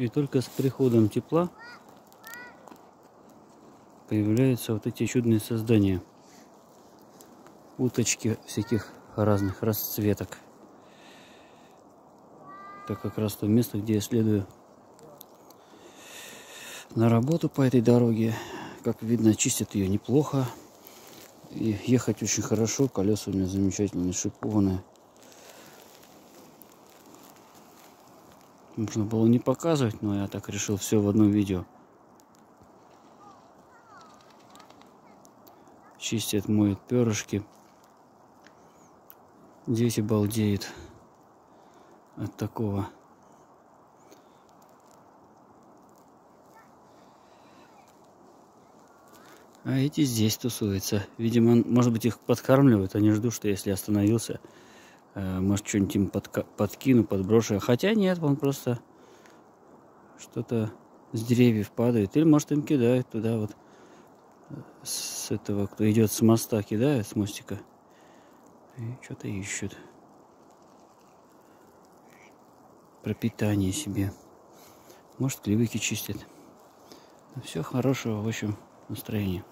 И только с приходом тепла появляются вот эти чудные создания. Уточки всяких разных расцветок. Это как раз то место, где я следую на работу по этой дороге. Как видно, чистят ее неплохо. И ехать очень хорошо. Колеса у меня замечательные, шипованные. Можно было не показывать, но я так решил все в одном видео. Чистят, моют перышки. Дети балдеют от такого. А эти здесь тусуются. Видимо, может быть, их подкармливают. Они ждут, что если остановился, может, что-нибудь им подка подкину, подброшу. Хотя нет, он просто что-то с деревьев падает. Или, может, им кидают туда вот с этого, кто идет с моста, кидает с мостика. И что-то ищут. Пропитание себе. Может, клевыки чистят. Все хорошего, в общем, настроения.